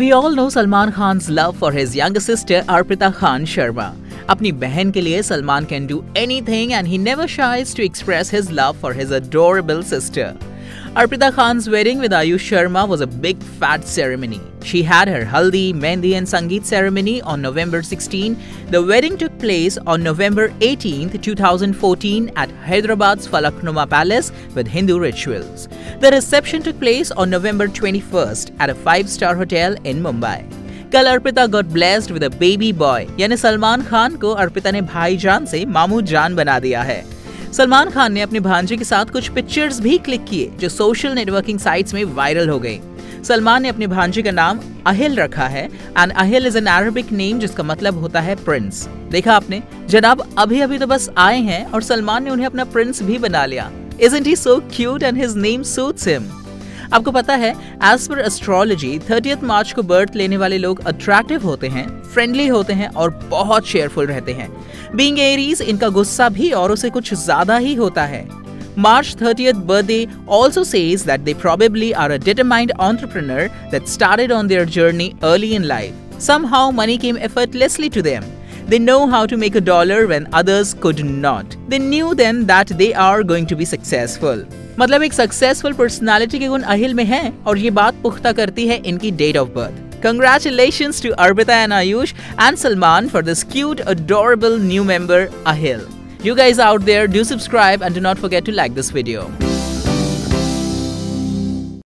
We all know Salman Khan's love for his younger sister Arpita Khan Sharma. अपनी बहन के लिए Salman can do anything and he never shies to express his love for his adorable sister Arpita Khan's wedding with Ayush Sharma was a big fat ceremony. She had her Haldi, Mehndi and Sangeet ceremony on November 16. The wedding took place on November 18, 2014 at Hyderabad's Falaknuma Palace with Hindu rituals. The reception took place on November 21st at a five-star hotel in Mumbai. कल Arpita got blessed with a baby boy यानी सलमान खान को अर्पिता ने भाईजान से मामू जान बना दिया है सलमान खान ने अपने भांजे के साथ कुछ पिक्चर्स भी क्लिक किए, जो सोशल नेटवर्किंग साइट्स में वायरल हो गई। सलमान ने अपने भांजे का नाम अहिल रखा है and Ahil is an Arabic name जिसका मतलब होता है प्रिंस देखा आपने? जनाब अभी अभी तो बस आए हैं, और सलमान ने उन्हें अपना प्रिंस भी बना लिया। Isn't he so cute and his name suits him? आपको पता है as per astrology thirty March को बर्थ लेने वाले लोग अट्रैक्टिव होते हैं फ्रेंडली होते हैं और बहुत शेयरफुल रहते हैं। बींग एरीज इनका गुस्सा भी औरों से कुछ ज़्यादा ही होता है। March thirtieth birthday also says that they probably are a determined entrepreneur that started on their journey early in life somehow money came effortlessly to them they know how to make a dollar when others could not they knew then that they are going to be successful मतलब एक successful personality के गुण अहिल में है और ये बात पुख्ता करती है इनकी date of birth Congratulations to Arpita and Ayush and Salman for this cute, adorable new member, Ahil. You guys out there, do subscribe and do not forget to like this video.